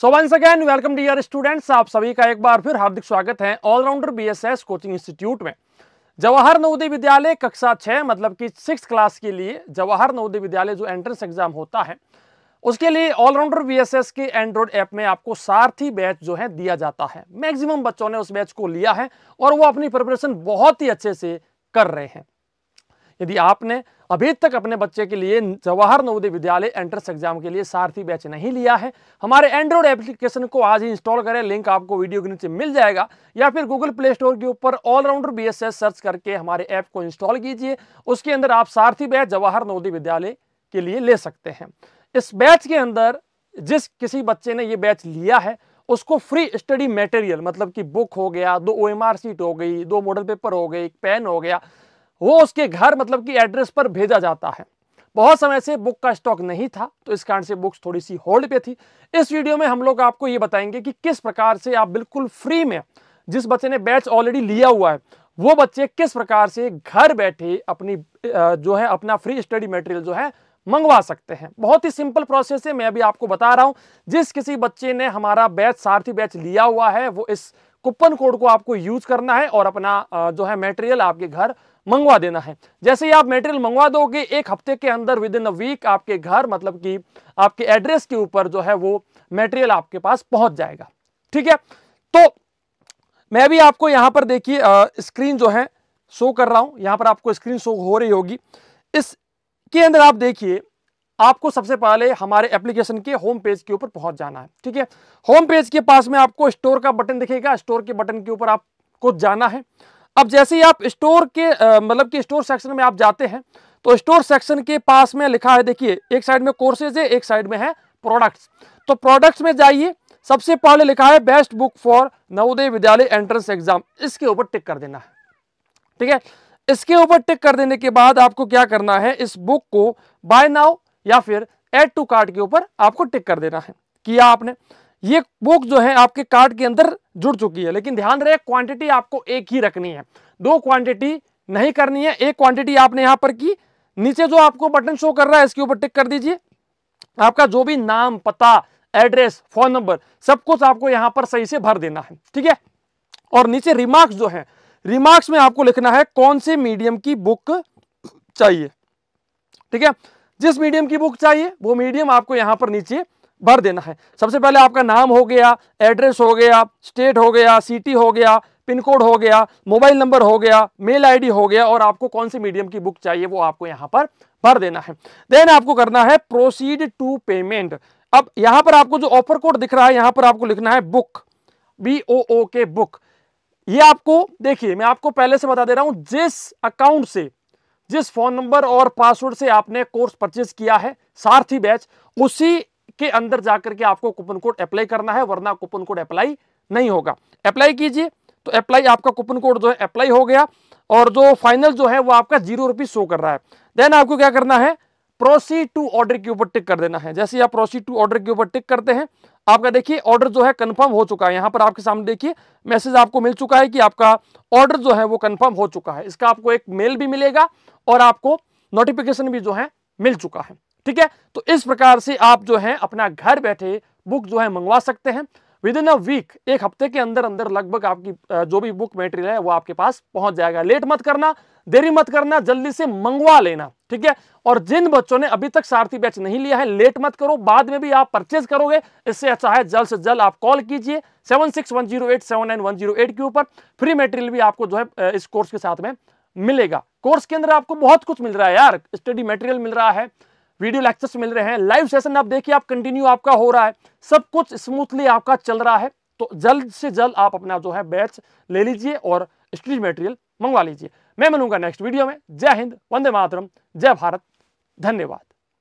So once again welcome dear students आप सभी का एक बार फिर हार्दिक स्वागत है ऑलराउंडर बीएसएस कोचिंग इंस्टीट्यूट में। जवाहर नवोदय विद्यालय कक्षा छः मतलब कि सिक्स क्लास के लिए जवाहर नवोदय विद्यालय जो एंट्रेंस एग्ज़ाम होता है, उसके लिए ऑलराउंडर बीएसएस के एंड्रॉइड ऐप में आपको सारथी बैच जो है दिया जाता है। मैक्सिमम बच्चों ने उस बैच को लिया है और वो अपनी प्रिपरेशन बहुत ही अच्छे से कर रहे हैं। यदि आपने अभी तक अपने बच्चे के लिए जवाहर नवोदय विद्यालय एंट्रेंस एग्ज़ाम के लिए सारथी बैच नहीं लिया है। हमारे एंड्रॉइड एप्लीकेशन को आज ही इंस्टॉल करें लिंक आपको वीडियो के नीचे मिल जाएगा। या फिर गूगल प्ले स्टोर के ऊपर ऑलराउंडर बीएसएस सर्च करके हमारे ऐप को इंस्टॉल कीजिए। उसके अंदर आप सारथी बैच जवाहर नवोदय विद्यालय के लिए ले सकते हैं। इस बैच के अंदर जिस किसी बच्चे ने ये बैच लिया है, उसको फ्री स्टडी मटेरियल मतलब कि बुक हो गया, दो ओ सीट हो गई, दो मॉडल पेपर हो गए, एक पेन हो गया वो उसके घर मतलब कि एड्रेस पर भेजा जाता है। बहुत समय से बुक का स्टॉक नहीं था तो इस कारण से बुक्स थोड़ी सी होल्ड पे थी। इस वीडियो में हम लोग आपको ये बताएँगे कि किस प्रकार से आप बिल्कुल फ्री में जिस बच्चे ने बैच ऑलरेडी लिया हुआ है, वो बच्चे किस प्रकार से घर बैठे अपनी जो है अपना फ्री स्टडी मटेरियल जो है मंगवा सकते हैं। बहुत ही सिंपल प्रोसेस है, मैं अभी आपको बता रहा हूँ। जिस किसी बच्चे ने हमारा बैच सारथी बैच लिया हुआ है, वो इस कूपन कोड को आपको यूज़ करना है और अपना जो है मेटेरियल आपके घर मंगवा देना है। जैसे ही आप मेटेरियल मंगवा दोगे, एक हफ़्ते के अंदर विद इन अ वीक आपके घर मतलब कि आपके एड्रेस के ऊपर जो है वो मेटेरियल आपके पास पहुँच जाएगा। ठीक है? तो मैं भी आपको यहाँ पर देखिए स्क्रीन जो है शो कर रहा हूँ। यहाँ पर आपको स्क्रीन शो हो रही होगी। इसके अंदर आप देखिए आपको सबसे पहले हमारे एप्लीकेशन के होम पेज के ऊपर पहुँच जाना है, ठीक है? होम पेज के पास में आपको स्टोर का बटन दिखेगा स्टोर के बटन के ऊपर आपको जाना है। अब जैसे ही आप स्टोर के मतलब कि स्टोर सेक्शन में आप जाते हैं तो स्टोर सेक्शन के पास में लिखा है, देखिए, एक साइड में कोर्सेज है, एक साइड में है प्रोडक्ट्स तो प्रोडक्ट्स में जाइए, सबसे पहले लिखा है best book for Navodaya Vidyalaya entrance exam इसके ऊपर टिक कर देना है, ठीक है? इसके ऊपर टिक कर देने के बाद आपको क्या करना है, इस बुक को बाय नाउ या फिर एड टू कार्ड के ऊपर आपको टिक कर देना है। किया आपने। ये बुक जो है आपके कार्ड के अंदर जुड़ चुकी है, लेकिन ध्यान रहे, क्वांटिटी आपको एक ही रखनी है। दो क्वांटिटी नहीं करनी है, एक क्वांटिटी आपने यहाँ पर की। नीचे जो आपको बटन शो कर रहा है, इसके ऊपर टिक कर दीजिए। आपका जो भी नाम, पता, एड्रेस, फ़ोन नंबर, सब कुछ आपको यहाँ पर सही से भर देना है, ठीक है? और नीचे रिमार्क्स जो है, रिमार्क्स में आपको लिखना है, कौन से मीडियम की बुक चाहिए, ठीक है? जिस मीडियम की बुक चाहिए, वो मीडियम आपको यहाँ पर नीचे भर देना है। सबसे पहले आपका नाम हो गया एड्रेस हो गया स्टेट हो गया सिटी हो गया पिन कोड हो गया मोबाइल नंबर हो गया मेल आईडी हो गया और आपको कौन सी मीडियम की बुक चाहिए, वो आपको यहाँ पर भर देना है। देन आपको करना है प्रोसीड टू पेमेंट अब यहाँ पर आपको जो ऑफ़र कोड दिख रहा है, यहाँ पर आपको लिखना है बुक बी ओ ओ के बुक ये आपको, देखिए, मैं आपको पहले से बता दे रहा हूँ, जिस अकाउंट से जिस फ़ोन नंबर और पासवर्ड से आपने कोर्स परचेज किया है, सारथी बैच, उसी के अंदर जाकर के आपको कूपन कोड अप्लाई करना है, वरना कूपन कोड अप्लाई नहीं होगा। अप्लाई कीजिए तो अप्लाई आपका कूपन कोड जो है, अप्लाई हो गया, और जो फाइनल जो है, वो आपका ज़ीरो रुपीज़ शो कर रहा है। देन आपको क्या करना है प्रोसीड टू ऑर्डर के ऊपर टिक कर देना है। जैसे आप प्रोसीड टू ऑर्डर के ऊपर टिक करते हैं, आपका देखिए ऑर्डर जो है कंफर्म हो चुका है। यहाँ पर आपके सामने देखिए मैसेज आपको मिल चुका है कि आपका ऑर्डर जो है वो कंफर्म हो चुका है। इसका आपको एक मेल भी मिलेगा और आपको नोटिफिकेशन भी जो है मिल चुका है। ठीक है? तो इस प्रकार से आप जो है अपना घर बैठे बुक जो है मंगवा सकते हैं। विद इन अ वीक एक हफ़्ते के अंदर अंदर लगभग आपकी जो भी बुक मटेरियल है वो आपके पास पहुँच जाएगा। लेट मत करना। देरी मत करना, जल्दी से मंगवा लेना, ठीक है? और जिन बच्चों ने अभी तक सारथी बैच नहीं लिया है, लेट मत करो, बाद में भी आप परचेज करोगे, इससे अच्छा है जल्द से जल्द आप कॉल कीजिए seven six one zero eight, seven nine one zero eight के ऊपर, फ्री मटेरियल भी आपको जो है इस कोर्स के साथ में मिलेगा। कोर्स के अंदर आपको बहुत कुछ मिल रहा है यार स्टडी मटेरियल मिल रहा है वीडियो लेक्चर्स मिल रहे हैं लाइव सेशन आप देखिए, आप कंटिन्यू आपका हो रहा है, सब कुछ स्मूथली आपका चल रहा है तो जल्द से जल्द आप अपना जो है बैच ले लीजिए और स्टडी मटेरियल मंगवा लीजिए। मैं मिलूँगा नेक्स्ट वीडियो में। जय हिंद वंदे मातरम जय भारत। धन्यवाद।